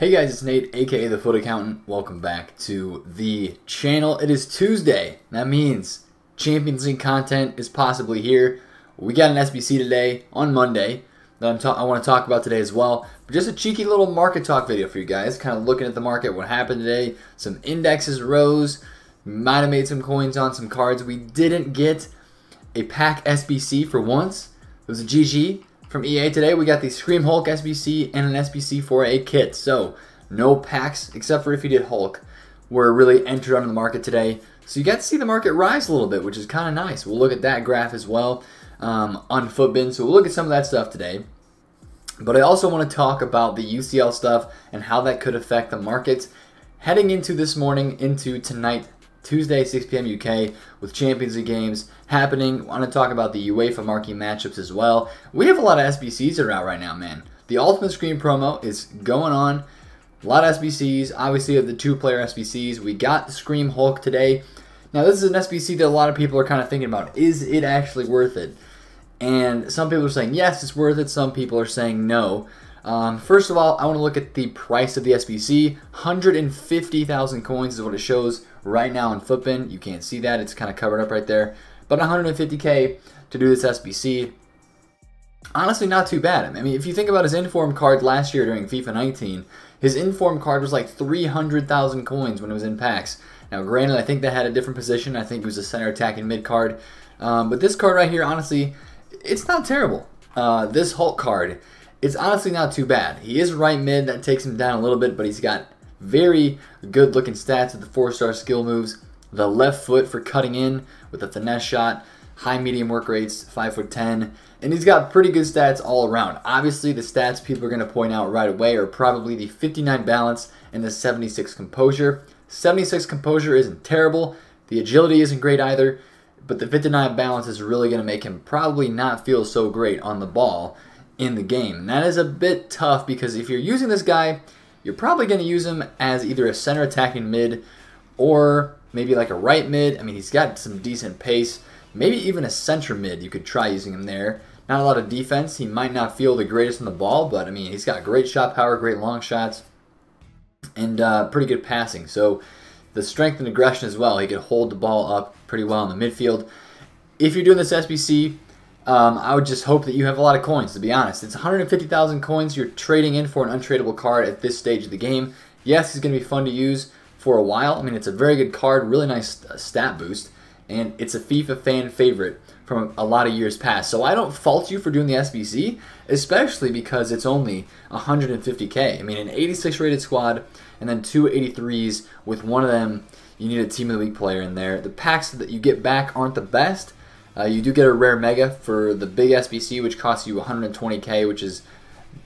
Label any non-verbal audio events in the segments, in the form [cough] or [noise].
Hey guys, it's Nate, aka The FUT Accountant. Welcome back to the channel. It is Tuesday. That means Champions League content is possibly here. We got an SBC today on Monday that i want to talk about today as well. But just a cheeky little market talk video for you guys, kind of looking at the market, what happened today. Some indexes rose. Might have made some coins on some cards. We didn't get a pack SBC for once. It was a GG from EA today. We got the Scream Hulk SBC and an SBC for a kit. So no packs except for if you did Hulk were really entered onto the market today. So you got to see the market rise a little bit, which is kind of nice. We'll look at that graph as well um, on Futbin. So we'll look at some of that stuff today. But I also want to talk about the UCL stuff and how that could affect the markets heading into this morning, into tonight, Tuesday, 6 p.m. UK, with Champions League games happening. I want to talk about the UEFA marquee matchups as well. We have a lot of SBCs out right now, man. The Ultimate Scream promo is going on. A lot of SBCs. Obviously, of the two-player SBCs, we got the Scream Hulk today. Now, this is an SBC that a lot of people are kind of thinking about. Is it actually worth it? And some people are saying yes, it's worth it. Some people are saying no. Um, first of all, I want to look at the price of the SBC. 150,000 coins is what it shows right now in Futbin. You can't see that. It's kind of covered up right there. But 150k to do this SBC, honestly not too bad. I mean, if you think about his inform card last year during FIFA 19, his inform card was like 300,000 coins when it was in packs. Now, granted, I think that had a different position. I think it was a center attacking mid card. Um, but this card right here, honestly, it's not terrible. Uh, this Hulk card, it's honestly not too bad. He is right mid. That takes him down a little bit, but he's got very good looking stats with the four star skill moves. The left foot for cutting in with a finesse shot. High medium work rates, 5 foot 10. And he's got pretty good stats all around. Obviously, the stats people are going to point out right away are probably the 59 balance and the 76 composure. 76 composure isn't terrible. The agility isn't great either. But the 59 balance is really going to make him probably not feel so great on the ball in the game. And that is a bit tough because if you're using this guy, you're probably going to use him as either a center attacking mid or maybe like a right mid. I mean, he's got some decent pace. Maybe even a center mid, you could try using him there. Not a lot of defense. He might not feel the greatest on the ball, but I mean, he's got great shot power, great long shots, and uh, pretty good passing. So the strength and aggression as well. He could hold the ball up pretty well in the midfield. If you're doing this SBC, um, I would just hope that you have a lot of coins, to be honest. It's 150,000 coins you're trading in for an untradeable card at this stage of the game. Yes, it's going to be fun to use for a while. I mean, it's a very good card, really nice uh, stat boost, and it's a FIFA fan favorite from a lot of years past. So I don't fault you for doing the SBC, especially because it's only 150k. I mean, an 86 rated squad and then two 83s with one of them. You need a team of the week player in there. The packs that you get back aren't the best. Uh, you do get a rare mega for the big SBC, which costs you 120k, which is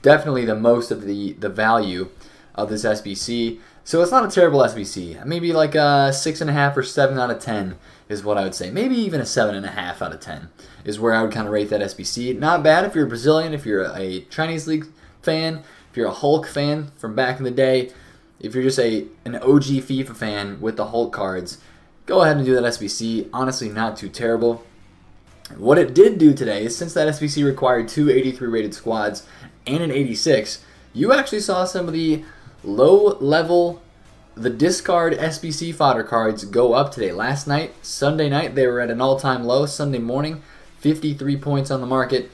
definitely the most of the the value of this SBC. So it's not a terrible SBC. Maybe like a six and a half or seven out of ten is what I would say. Maybe even a seven and a half out of ten is where I would kind of rate that SBC. Not bad if you're a Brazilian, if you're a Chinese league fan, if you're a Hulk fan from back in the day, if you're just a an OG FIFA fan with the Hulk cards, go ahead and do that SBC. Honestly, not too terrible. What it did do today is since that SBC required two 83 rated squads and an 86, you actually saw some of the low level, the discard SBC fodder cards go up today. Last night, Sunday night, they were at an all time low. Sunday morning, 53 points on the market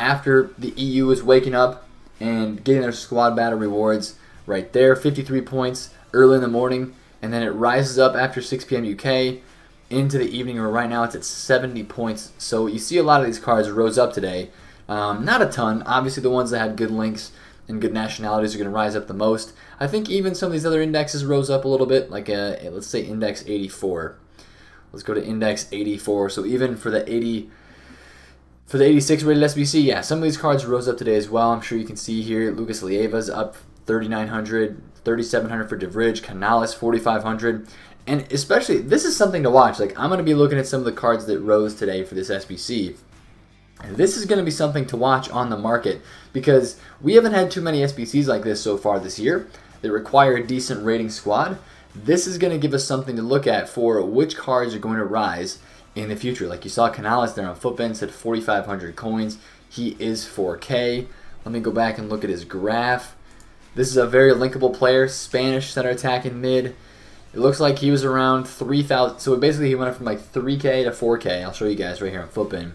after the EU was waking up and getting their squad battle rewards right there. 53 points early in the morning, and then it rises up after 6 p.m. UK into the evening, or right now it's at 70 points. So you see a lot of these cards rose up today. Um, not a ton. Obviously, the ones that had good links and good nationalities are going to rise up the most. I think even some of these other indexes rose up a little bit, like a, let's say index 84. Let's go to index 84. So even for the 80, for the 86 rated SBC, yeah, some of these cards rose up today as well. I'm sure you can see here Lucas Leiva's up 3,900, 3,700 for De Vrij, Canales 4,500. And especially, this is something to watch. Like, I'm going to be looking at some of the cards that rose today for this SBC. And this is going to be something to watch on the market because we haven't had too many SBCs like this so far this year that require a decent rating squad. This is going to give us something to look at for which cards are going to rise in the future. Like you saw Canales there on Futbin said 4,500 coins. He is 4K. Let me go back and look at his graph. This is a very linkable player, Spanish center attack attacking mid. It looks like he was around 3,000. So basically, he went up from like 3K to 4K. I'll show you guys right here on FUTBIN.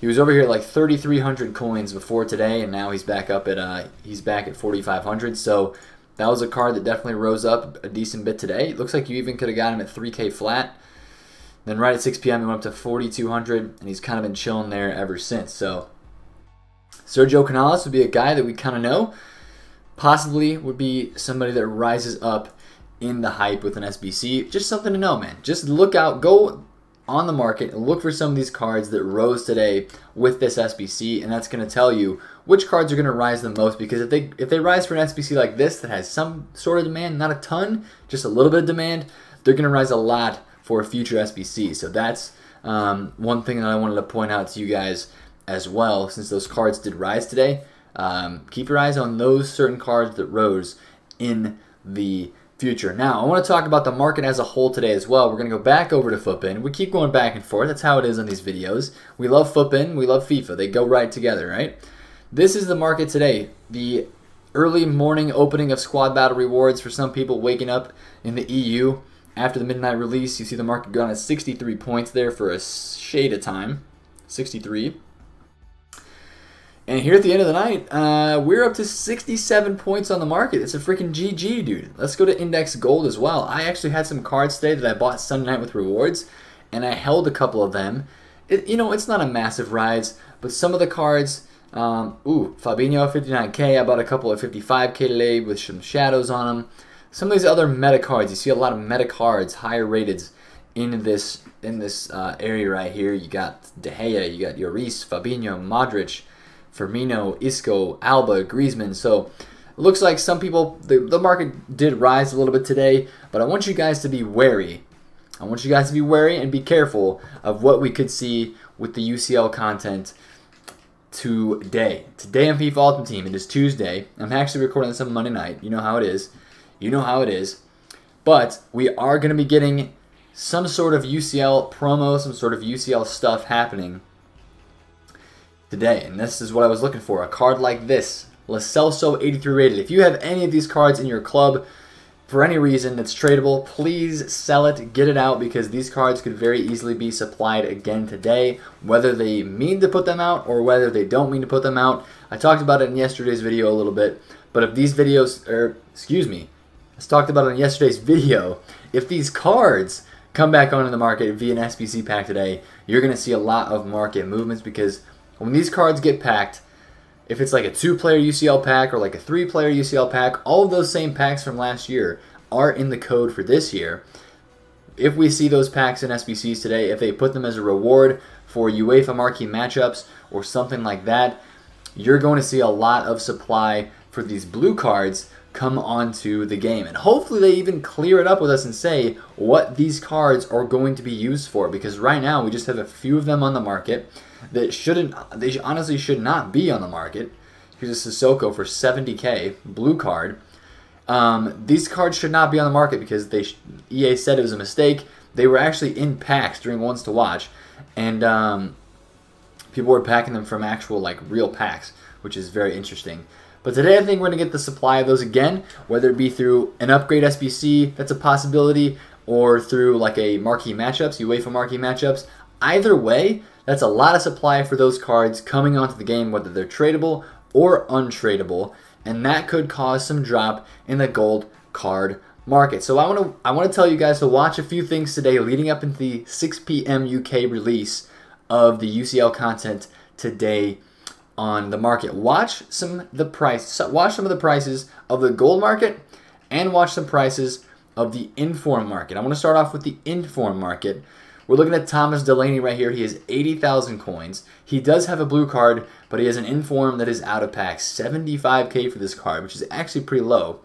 He was over here at like 3,300 coins before today, and now he's back up at uh, he's back at 4,500. So that was a card that definitely rose up a decent bit today. It looks like you even could have got him at 3K flat. Then right at 6 p.m. he went up to 4,200, and he's kind of been chilling there ever since. So Sergio Canales would be a guy that we kind of know. Possibly would be somebody that rises up in the hype with an SBC. Just something to know, man. Just look out, go on the market and look for some of these cards that rose today with this SBC, and that's going to tell you which cards are going to rise the most. Because if they if they rise for an SBC like this that has some sort of demand, not a ton, just a little bit of demand, they're going to rise a lot for a future SBC. So that's um, one thing that I wanted to point out to you guys as well, since those cards did rise today. Um, keep your eyes on those certain cards that rose in the future. Now, I want to talk about the market as a whole today as well. We're going to go back over to FUTBIN. We keep going back and forth. That's how it is on these videos. We love FUTBIN. We love FIFA. They go right together, right? This is the market today. The early morning opening of squad battle rewards for some people waking up in the EU after the midnight release. You see the market going at 63 points there for a shade of time. 63. And here at the end of the night, uh, we're up to 67 points on the market. It's a freaking GG, dude. Let's go to Index Gold as well. I actually had some cards today that I bought Sunday night with rewards, and I held a couple of them. It, you know, it's not a massive rise, but some of the cards, um, ooh, Fabinho 59k. I bought a couple of 55k today with some shadows on them. Some of these other meta cards, you see a lot of meta cards, higher rated in this in this uh, area right here. You got De Gea, you got Lloris, Fabinho, Modric. Firmino, Isco, Alba, Griezmann. So it looks like some people, the, the market did rise a little bit today, but I want you guys to be wary. I want you guys to be wary and be careful of what we could see with the UCL content today. Today on FIFA Ultimate Team, it is Tuesday. I'm actually recording this on Monday night. You know how it is. You know how it is. But we are going to be getting some sort of UCL promo, some sort of UCL stuff happening today. And this is what I was looking for. A card like this. Lo Celso 83 rated. If you have any of these cards in your club, for any reason that's tradable, please sell it, get it out, because these cards could very easily be supplied again today, whether they mean to put them out or whether they don't mean to put them out. I talked about it in yesterday's video a little bit, but if these videos, or excuse me, I talked about it in yesterday's [laughs] video, if these cards come back onto the market via an SBC pack today, you're going to see a lot of market movements because when these cards get packed, if it's like a two player UCL pack or like a three player UCL pack, all of those same packs from last year are in the code for this year. If we see those packs in SBCs today, if they put them as a reward for UEFA marquee matchups or something like that, you're going to see a lot of supply for these blue cards come onto the game. And hopefully they even clear it up with us and say what these cards are going to be used for because right now we just have a few of them on the market that shouldn't, they honestly should not be on the market. Here's a Sissoko for 70k, blue card. Um, these cards should not be on the market because they EA said it was a mistake. They were actually in packs during ones to watch, and um, people were packing them from actual like real packs, which is very interesting. But today I think we're going to get the supply of those again, whether it be through an upgrade SBC, that's a possibility, or through like a marquee matchups, UEFA marquee matchups. Either way, that's a lot of supply for those cards coming onto the game, whether they're tradable or untradeable, and that could cause some drop in the gold card market. So I want to I want to tell you guys to watch a few things today leading up into the 6 p.m. UK release of the UCL content today on the market. Watch some the price watch some of the prices of the gold market and watch some prices of the inform market. I want to start off with the inform market we're looking at Thomas Delaney right here. He has 80,000 coins. He does have a blue card, but he has an inform that is out of pack. 75k for this card, which is actually pretty low.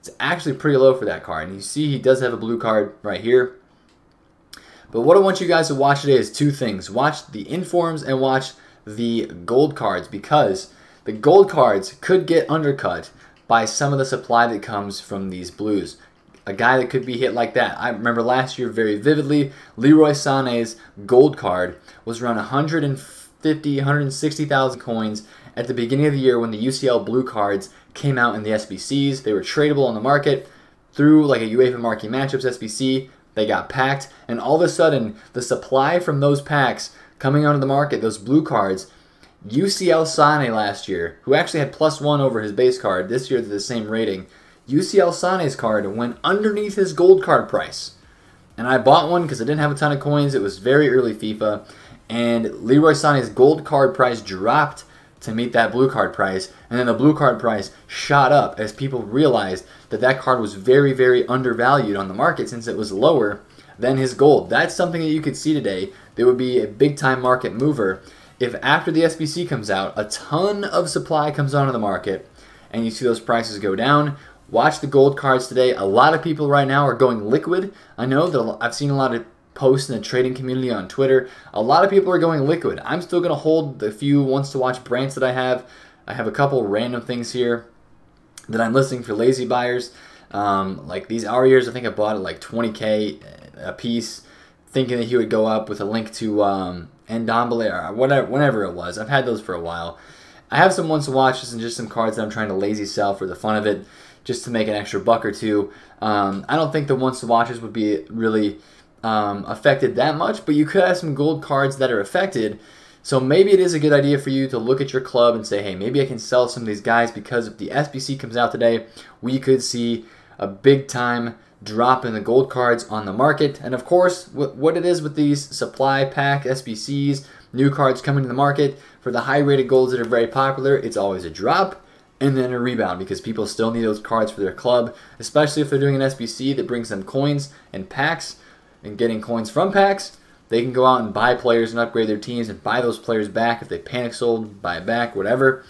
It's actually pretty low for that card. And you see he does have a blue card right here. But what I want you guys to watch today is two things. Watch the informs and watch the gold cards because the gold cards could get undercut by some of the supply that comes from these blues a guy that could be hit like that. I remember last year very vividly, Leroy Sané's gold card was around 150, 160,000 coins at the beginning of the year when the UCL blue cards came out in the SBCs. They were tradable on the market through like a UEFA Marquee Matchups SBC. They got packed, and all of a sudden, the supply from those packs coming onto the market, those blue cards, UCL Sane last year, who actually had plus one over his base card, this year the same rating. UCL Sane's card went underneath his gold card price. And I bought one because I didn't have a ton of coins. It was very early FIFA. And Leroy Sane's gold card price dropped to meet that blue card price. And then the blue card price shot up as people realized that that card was very, very undervalued on the market since it was lower than his gold. That's something that you could see today. There would be a big time market mover if after the SBC comes out, a ton of supply comes onto the market and you see those prices go down. Watch the gold cards today. A lot of people right now are going liquid. I know that I've seen a lot of posts in the trading community on Twitter. A lot of people are going liquid. I'm still going to hold the few ones to watch Brandts that I have. I have a couple random things here that I'm listing for lazy buyers. Um, like these Aouars, I think I bought it like 20k a piece, thinking that he would go up with a link to um, Ndombele or whatever, whenever it was. I've had those for a while. I have some ones to watch and just some cards that I'm trying to lazy sell for the fun of it, just to make an extra buck or two. Um, I don't think the ones to watches would be really um, affected that much, but you could have some gold cards that are affected. So maybe it is a good idea for you to look at your club and say, hey, maybe I can sell some of these guys because if the SBC comes out today, we could see a big time drop in the gold cards on the market. And of course, what it is with these supply pack SBCs, new cards coming to the market, for the high rated golds that are very popular, it's always a drop and then a rebound because people still need those cards for their club, especially if they're doing an SBC that brings them coins and packs and getting coins from packs. They can go out and buy players and upgrade their teams and buy those players back if they panic sold, buy back, whatever.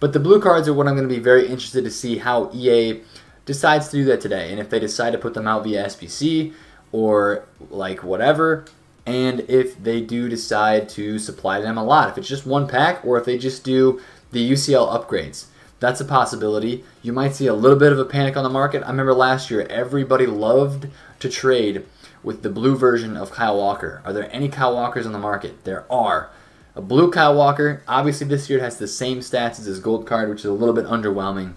But the blue cards are what I'm going to be very interested to see how EA decides to do that today. And if they decide to put them out via SBC or like whatever, and if they do decide to supply them a lot. If it's just one pack or if they just do the UCL upgrades. That's a possibility. You might see a little bit of a panic on the market. I remember last year everybody loved to trade with the blue version of Kyle Walker. Are there any Kyle Walkers on the market? There are. A blue Kyle Walker, obviously this year it has the same stats as his gold card, which is a little bit underwhelming.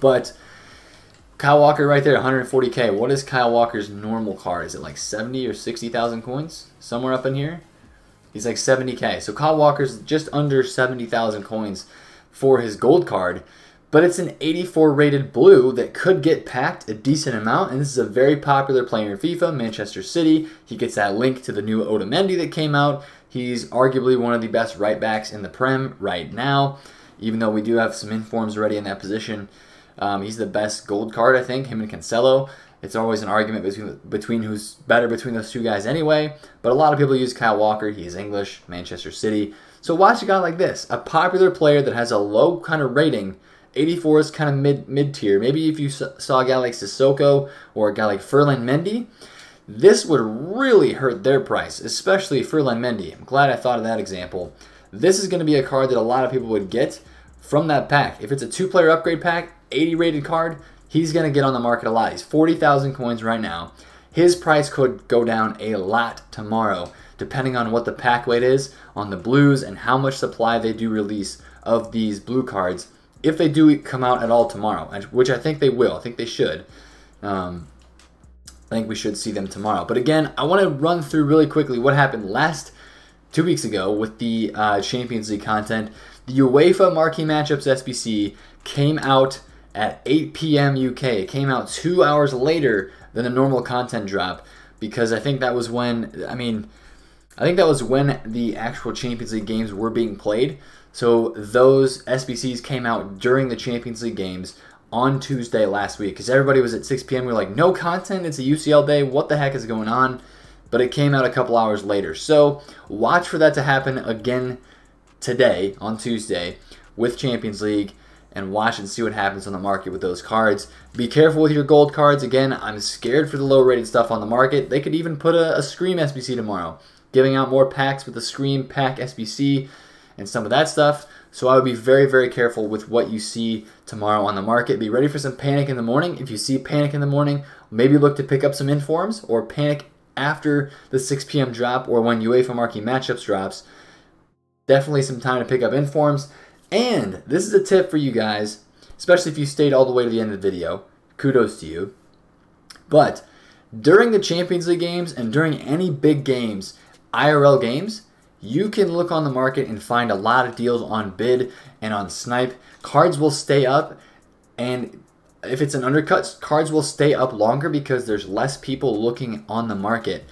But Kyle Walker right there, 140k. What is Kyle Walker's normal card? Is it like 70 or 60,000 coins? Somewhere up in here? He's like 70k. So Kyle Walker's just under 70,000 coins for his gold card. But it's an 84 rated blue that could get packed a decent amount. And this is a very popular player in FIFA, Manchester City. He gets that link to the new Otamendi that came out. He's arguably one of the best right backs in the Prem right now, even though we do have some informs already in that position. Um, he's the best gold card, I think. Him and Cancelo. It's always an argument between between who's better between those two guys anyway. But a lot of people use Kyle Walker. He's English, Manchester City. So watch a guy like this, a popular player that has a low kind of rating. 84 is kind of mid mid tier. Maybe if you saw a guy like Sissoko or a guy like Ferland Mendy, this would really hurt their price, especially Ferland Mendy. I'm glad I thought of that example. This is going to be a card that a lot of people would get from that pack. If it's a two-player upgrade pack, 80 rated card, he's going to get on the market a lot. He's 40,000 coins right now. His price could go down a lot tomorrow, depending on what the pack weight is on the blues and how much supply they do release of these blue cards. If they do come out at all tomorrow, and which I think they will, I think they should. Um, I think we should see them tomorrow. But again, I want to run through really quickly what happened last two weeks ago with the uh, Champions League content. The UEFA Marquee Matchups SBC came out at 8 p.m. UK. It came out two hours later than a normal content drop because I think that was when, I mean, I think that was when the actual Champions League games were being played. So those SBCs came out during the Champions League games on Tuesday last week because everybody was at 6 p.m. We were like, no content, it's a UCL day, what the heck is going on? But it came out a couple hours later. So watch for that to happen again today on Tuesday with Champions League and watch and see what happens on the market with those cards. Be careful with your gold cards. Again, I'm scared for the low rated stuff on the market. They could even put a, a Scream SBC tomorrow, giving out more packs with the Scream Pack SBC and some of that stuff. So I would be very, very careful with what you see tomorrow on the market. Be ready for some panic in the morning. If you see panic in the morning, maybe look to pick up some informs or panic after the 6 p.m. drop or when UEFA Marquee Matchups drops. Definitely some time to pick up informs. And this is a tip for you guys. especially if you stayed all the way to the end of the video. Kudos to you. But during the Champions League games and during any big games, IRL games, you can look on the market and find a lot of deals on bid and on snipe. Cards will stay up, and if it's an undercut, cards will stay up longer because there's less people looking on the market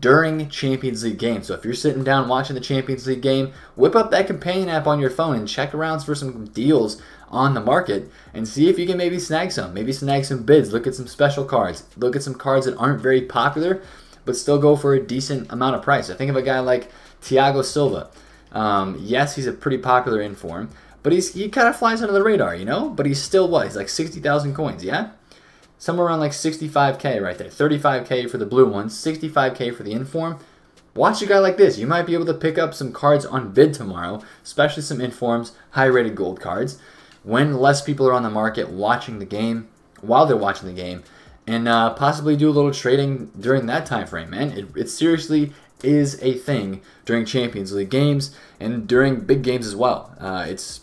during Champions League games. So if you're sitting down watching the Champions League game, whip up that companion app on your phone and check around for some deals on the market and see if you can maybe snag some. Maybe snag some bids. Look at some special cards. Look at some cards that aren't very popular but still go for a decent amount of price. I think of a guy like Thiago Silva. Um, yes, he's a pretty popular inform, but he's he kind of flies under the radar, you know. But he's still what? He's like sixty thousand coins, yeah, somewhere around like sixty-five k right there. Thirty-five k for the blue ones, sixty-five k for the inform. Watch a guy like this. You might be able to pick up some cards on bid tomorrow, especially some informs, high-rated gold cards, when less people are on the market watching the game while they're watching the game, and uh, possibly do a little trading during that time frame. Man, it, it seriously is a thing during Champions League games and during big games as well. Uh, it's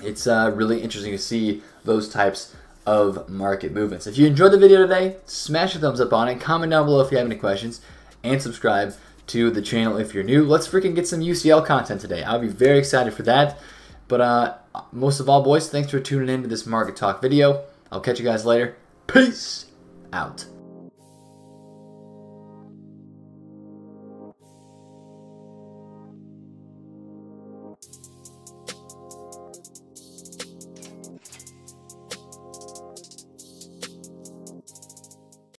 it's uh, really interesting to see those types of market movements. If you enjoyed the video today, smash a thumbs up on it, comment down below if you have any questions, and subscribe to the channel if you're new. Let's freaking get some UCL content today. I'll be very excited for that. But uh, most of all, boys, thanks for tuning in to this Market Talk video. I'll catch you guys later. Peace out.